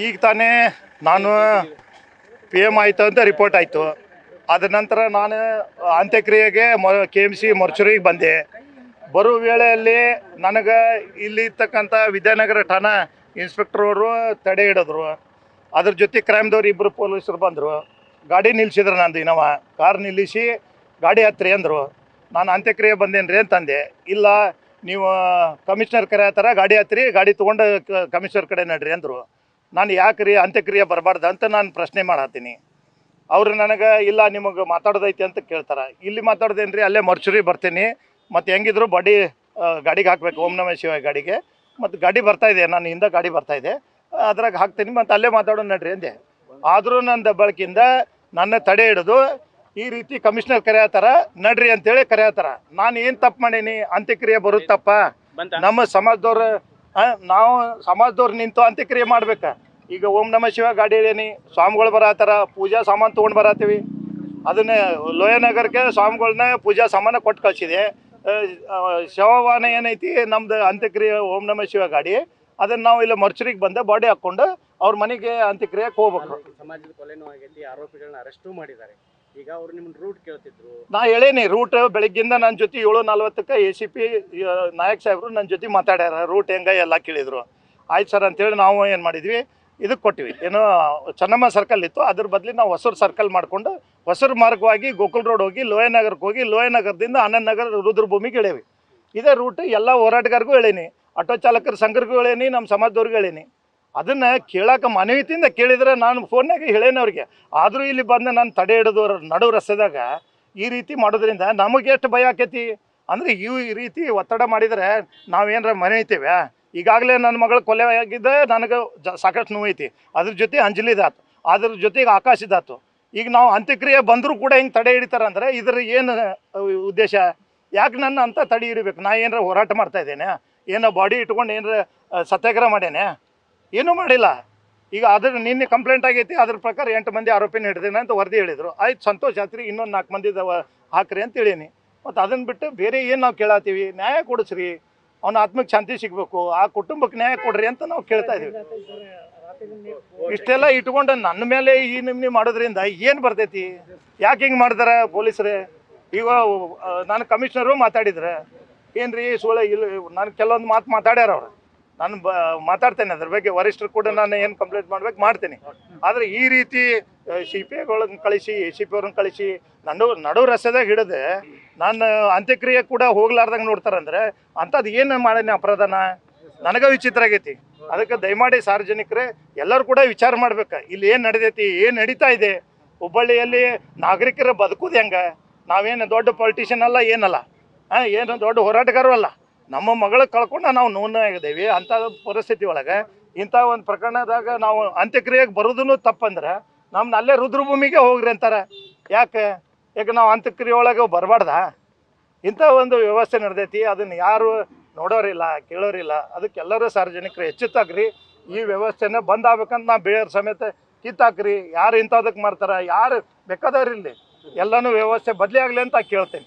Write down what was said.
ಈಗ ತಾನೇ ನಾನು ಪಿ ಎಂ ಆಯಿತು ಅಂತ ರಿಪೋರ್ಟ್ ಆಯಿತು. ಅದ ನಂತರ ನಾನು ಅಂತ್ಯಕ್ರಿಯೆಗೆ ಮೊ ಕೆ ಎಂ ಸಿ ಮೊರ್ಚುರಿಗೆ ಬಂದೆ. ಬರೋ ವೇಳೆಯಲ್ಲಿ ನನಗೆ ಇಲ್ಲಿ ಇರ್ತಕ್ಕಂಥ ವಿದ್ಯಾನಗರ ಠಾಣಾ ಇನ್ಸ್ಪೆಕ್ಟರ್ ಅವರು ತಡೆ ಹಿಡಿದ್ರು. ಅದ್ರ ಜೊತೆ ಕ್ರೈಮ್ದವ್ರು ಇಬ್ಬರು ಪೊಲೀಸರು ಬಂದರು. ಗಾಡಿ ನಿಲ್ಲಿಸಿದ್ರು ನಂದು ಇನ್ನವ ಕಾರ್ ನಿಲ್ಲಿಸಿ ಗಾಡಿ ಹತ್ತಿರಿ ಅಂದರು. ನಾನು ಅಂತ್ಯಕ್ರಿಯೆ ಬಂದೇನ್ರಿ ಅಂತಂದೆ. ಇಲ್ಲ, ನೀವು ಕಮಿಷನರ್ ಕರೆ ಹತ್ತಾರ, ಗಾಡಿ ಹತ್ತಿರಿ ಗಾಡಿ ತೊಗೊಂಡು ಕಮಿಷನರ್ ಕಡೆ ನಡ್ರಿ ಅಂದರು. ನಾನು ಯಾಕೆ ರೀ ಅಂತ್ಯಕ್ರಿಯೆ ಬರಬಾರ್ದು ಅಂತ ನಾನು ಪ್ರಶ್ನೆ ಮಾಡತ್ತೀನಿ ಅವರು ನನಗೆ ಇಲ್ಲ ನಿಮಗೆ ಮಾತಾಡೋದೈತಿ ಅಂತ ಕೇಳ್ತಾರೆ. ಇಲ್ಲಿ ಮಾತಾಡ್ದೇನು ರೀ ಅಲ್ಲೇ ಮರ್ಚುರಿ ಬರ್ತೀನಿ. ಮತ್ತು ಹೆಂಗಿದ್ರು ಬಾಡಿ ಗಾಡಿಗೆ ಹಾಕ್ಬೇಕು. ಓಂ ನಮ ಶಿವಾಯ ಗಾಡಿಗೆ. ಮತ್ತು ಗಾಡಿ ಬರ್ತಾ ಇದೆ ನಾನು ಹಿಂದೆ ಗಾಡಿ ಬರ್ತಾ ಇದೆ. ಅದ್ರಾಗ ಹಾಕ್ತೀನಿ ಮತ್ತು ಅಲ್ಲೇ ಮಾತಾಡೋಣ ನಡ್ರಿ ಅಂದೆ. ಆದರೂ ನನ್ನ ದಬ್ಬಳಕಿಂದ ನನ್ನ ತಡೆ ಹಿಡಿದು ಈ ರೀತಿ ಕಮಿಷನರ್ ಕರೆಯತ್ತಾರ ನಡ್ರಿ ಅಂತೇಳಿ ಕರೆಯತ್ತಾರ ನಾನು ಏನು ತಪ್ಪು ಮಾಡೀನಿ? ಅಂತ್ಯಕ್ರಿಯೆ ಬರುತ್ತಪ್ಪ. ನಮ್ಮ ಸಮಾಜದವ್ರು ನಾವು ಸಮಾಜದವ್ರು ನಿಂತು ಅಂತ್ಯಕ್ರಿಯೆ ಮಾಡ್ಬೇಕು. ಈಗ ಓಂ ನಮ ಶಿವ ಗಾಡಿ ಹೇಳೀನಿ ಸ್ವಾಮಿಗಳು ಬರತ್ತಾರ ಪೂಜಾ ಸಾಮಾನು ತೊಗೊಂಡು ಬರತ್ತೀವಿ ಅದನ್ನೇ ಲೋಯನಗರಕ್ಕೆ ಸ್ವಾಮಿಗಳನ್ನ ಪೂಜಾ ಸಾಮಾನು ಕೊಟ್ಟು ಕಳಿಸಿದೆ. ಶವವಾಹನ ಏನೈತಿ, ನಮ್ದು ಅಂತ್ಯಕ್ರಿಯೆ ಓಂ ನಮ ಶಿವ ಗಾಡಿ. ಅದನ್ನ ನಾವು ಇಲ್ಲಿ ಮರ್ಚರಿಗೆ ಬಂದ ಬಾಡಿ ಹಾಕ್ಕೊಂಡು ಅವ್ರ ಮನೆಗೆ ಅಂತ್ಯಕ್ರಿಯೆಗೆ ಹೋಗ್ಬೇಕು. ಸಮಾಜದ ಕೊಲೆನೂ ಆಗೈತಿ, ಆರೋಪಿಗಳನ್ನ ಅರೆಸ್ಟು ಮಾಡಿದ್ದಾರೆ. ಈಗ ಅವ್ರು ನಿಮ್ಮ ರೂಟ್ ಕೇಳ್ತಿದ್ರು. ನಾ ಹೇಳೇನಿ ರೂಟ್ ಬೆಳಗ್ಗಿಂದ ನನ್ನ ಜೊತೆ ಏಳು ನಲ್ವತ್ತಕ್ಕೆ ಎ ಸಿ ಪಿ ನಾಯಕ್ ಸಾಹೇಬರು ನನ್ನ ಜೊತೆ ಮಾತಾಡ್ಯಾರ. ರೂಟ್ ಹೆಂಗ ಎಲ್ಲ ಕೇಳಿದ್ರು. ಆಯ್ತು ಸರ್ ಅಂತೇಳಿ ನಾವು ಏನು ಮಾಡಿದ್ವಿ? ಇದಕ್ಕೆ ಕೊಟ್ಟಿವಿ. ಏನೋ ಚೆನ್ನಮ್ಮ ಸರ್ಕಲ್ ಇತ್ತು. ಅದ್ರ ಬದಲಿ ನಾವು ಹೊಸೂರು ಸರ್ಕಲ್ ಮಾಡಿಕೊಂಡು ಹೊಸೂರು ಮಾರ್ಗವಾಗಿ ಗೋಕುಲ್ ರೋಡ್ ಹೋಗಿ ಲೋಯನಗರಕ್ಕೆ ಹೋಗಿ ಲೋಯನಗರದಿಂದ ಆನಂದ್ ನಗರ ರುದ್ರಭೂಮಿಗೆ ಇಳೇವಿ. ಇದೇ ರೂಟ್ ಎಲ್ಲ ಹೋರಾಟಗಾರರಿಗೂ ಹೇಳೀನಿ. ಆಟೋ ಚಾಲಕರ ಸಂಘರಿಗೂ ಹೇಳೀನಿ ನಮ್ಮ ಸಮಾಜದವ್ರಿಗೂ ಹೇಳೀನಿ. ಅದನ್ನು ಕೇಳಕ್ಕೆ ಮನವಿತಿಂದ ಕೇಳಿದ್ರೆ ನಾನು ಫೋನ್ನಾಗ ಹೇಳೇನಿ ಅವ್ರಿಗೆ. ಆದರೂ ಇಲ್ಲಿ ಬಂದು ನಾನು ತಡೆ ಹಿಡಿದು ನಡು ರಸ್ತೆದಾಗ ಈ ರೀತಿ ಮಾಡೋದ್ರಿಂದ ನಮಗೆ ಎಷ್ಟು ಭಯ ಆಕೈತಿ? ಅಂದರೆ ಇವು ಈ ರೀತಿ ಒತ್ತಡ ಮಾಡಿದರೆ ನಾವೇನಾರ ಮನೆಯ್ತೇವೆ ಈಗಾಗಲೇ ನನ್ನ ಮಗಳ ಕೊಲೆ ಆಗಿದ್ದೆ ನನಗೆ ಜ ಸಾಕಷ್ಟು ನೋವೈತಿ ಅದ್ರ ಜೊತೆ ಅಂಜಲಿದಾತು ಅದ್ರ ಜೊತೆಗೆ ಆಕಾಶದಾತು ಈಗ ನಾವು ಅಂತ್ಯಕ್ರಿಯೆ ಬಂದರೂ ಕೂಡ ಹಿಂಗೆ ತಡೆ ಹಿಡಿತಾರೆ ಅಂದರೆ ಇದ್ರ ಏನು ಉದ್ದೇಶ? ಯಾಕೆ ನನ್ನ ಅಂತ ತಡೆ ಹಿಡಿಬೇಕು? ನಾ ಏನಾರ ಹೋರಾಟ ಮಾಡ್ತಾ ಇದ್ದೇನೆ? ಏನೋ ಬಾಡಿ ಇಟ್ಕೊಂಡು ಏನಾರ ಸತ್ಯಾಗ್ರಹ ಮಾಡೇನೆ ಏನೂ ಮಾಡಿಲ್ಲ. ಈಗ ಅದ್ರ ನಿನ್ನೆ ಕಂಪ್ಲೇಂಟ್ ಆಗೈತಿ, ಅದ್ರ ಪ್ರಕಾರ ಎಂಟು ಮಂದಿ ಆರೋಪಿನ ಹಿಡಿದೇನೆ ಅಂತ ವರದಿ ಹೇಳಿದರು. ಆಯ್ತು, ಸಂತೋಷ ಆತ್ರಿ ಇನ್ನೊಂದು ನಾಲ್ಕು ಮಂದಿ ಹಾಕ್ರಿ ಅಂತ ಹೇಳೀನಿ. ಮತ್ತು ಅದನ್ನು ಬಿಟ್ಟು ಬೇರೆ ಏನು ನಾವು ಕೇಳಾತೀವಿ? ನ್ಯಾಯ ಕೊಡಿಸ್ರಿ. ಅವನ ಆತ್ಮಕ್ಕೆ ಶಾಂತಿ ಸಿಗಬೇಕು. ಆ ಕುಟುಂಬಕ್ಕೆ ನ್ಯಾಯ ಕೊಡ್ರಿ ಅಂತ ನಾವು ಕೇಳ್ತಾ ಇದೀವಿ. ಇಷ್ಟೆಲ್ಲ ಇಟ್ಕೊಂಡು ನನ್ನ ಮೇಲೆ ಈ ನಿಮ್ನಿ ಮಾಡೋದ್ರಿಂದ ಏನು ಬರ್ತೈತಿ? ಯಾಕೆ ಹಿಂಗೆ ಮಾಡ್ತಾರೆ ಪೊಲೀಸರೇ? ಈಗ ನಾನು ಕಮಿಷನರು ಮಾತಾಡಿದ್ರೆ ಏನು ರೀ ಸುಳ್ಳು, ಇಲ್ಲ, ನಾನು ಕೆಲವೊಂದು ಮಾತು ಮಾತಾಡ್ಯಾರ ಅವ್ರು. ನಾನು ಬ ಮಾತಾಡ್ತೇನೆ ಅದ್ರ ಬಗ್ಗೆ. ವರಿಷ್ಠರು ಕೂಡ ನಾನು ಏನು ಕಂಪ್ಲೇಂಟ್ ಮಾಡ್ಬೇಕು ಮಾಡ್ತೀನಿ. ಆದರೆ ಈ ರೀತಿ ಸಿ ಪಿ ಐಗಳನ್ನ ಕಳಿಸಿ ಎ ಸಿ ಪಿ ಅವ್ರನ್ನ ಕಳಿಸಿ ನಡು ನಡು ರಸ್ತೆದಾಗ ಹಿಡಿದು ನಾನು ಅಂತ್ಯಕ್ರಿಯೆ ಕೂಡ ಹೋಗ್ಲಾರ್ದಂಗೆ ನೋಡ್ತಾರಂದ್ರೆ ಅಂಥದ್ದು ಏನು ಮಾಡೇನಿ ಅಪರಾಧನ ನನಗೆ ವಿಚಿತ್ರ ಆಗೈತಿ. ಅದಕ್ಕೆ ದಯಮಾಡಿ ಸಾರ್ವಜನಿಕರೇ ಎಲ್ಲರೂ ಕೂಡ ವಿಚಾರ ಮಾಡ್ಬೇಕು. ಇಲ್ಲಿ ಏನು ನಡೆದೈತಿ ಏನು ನಡೀತಾ ಇದೆ? ಹುಬ್ಬಳ್ಳಿಯಲ್ಲಿ ನಾಗರಿಕರ ಬದುಕುದು ಹೆಂಗೆ? ನಾವೇನು ದೊಡ್ಡ ಪೊಲಿಟಿಷಿಯನ್ ಅಲ್ಲ ಏನಲ್ಲ. ಹಾಂ ಏನು ದೊಡ್ಡ ಹೋರಾಟಗಾರರು ಅಲ್ಲ ನಮ್ಮ ಮಗಳ ಕಳ್ಕೊಂಡು ನಾವು ನೋವಾಗಿದ್ದೀವಿ ಅಂಥ ಪರಿಸ್ಥಿತಿ ಒಳಗೆ. ಇಂಥ ಒಂದು ಪ್ರಕರಣದಾಗ ನಾವು ಅಂತ್ಯಕ್ರಿಯೆಗೆ ಬರೋದನ್ನು ತಪ್ಪಂದ್ರೆ ನಮ್ಮನ್ನ ಅಲ್ಲೇ ರುದ್ರಭೂಮಿಗೆ ಹೋಗ್ರಿ ಅಂತಾರೆ. ಯಾಕೆ? ಯಾಕೆ ನಾವು ಅಂತ್ಯಕ್ರಿಯೆ ಒಳಗೆ ಬರಬಾರ್ದ? ಇಂಥ ಒಂದು ವ್ಯವಸ್ಥೆ ನಡೆದೈತಿ, ಅದನ್ನು ಯಾರು ನೋಡೋರಿಲ್ಲ, ಕೇಳೋರಿಲ್ಲ ಅದಕ್ಕೆಲ್ಲರೂ ಸಾರ್ವಜನಿಕರು ಎಚ್ಚೆತ್ತಾಗ್ರಿ. ಈ ವ್ಯವಸ್ಥೆನ ಬಂದ್ ಆಗ್ಬೇಕಂತ ನಾವು ಬೇರೆ ಸಮೇತ ಕಿತ್ತಾಕ್ರಿ. ಯಾರು ಇಂಥದಕ್ಕೆ ಮಾಡ್ತಾರ, ಯಾರು ಬೇಕಾದವ್ರಿಲ್ಲಿ ಎಲ್ಲನೂ ವ್ಯವಸ್ಥೆ ಬದಲಿ ಆಗಲಿ ಅಂತ ಕೇಳ್ತೇನೆ.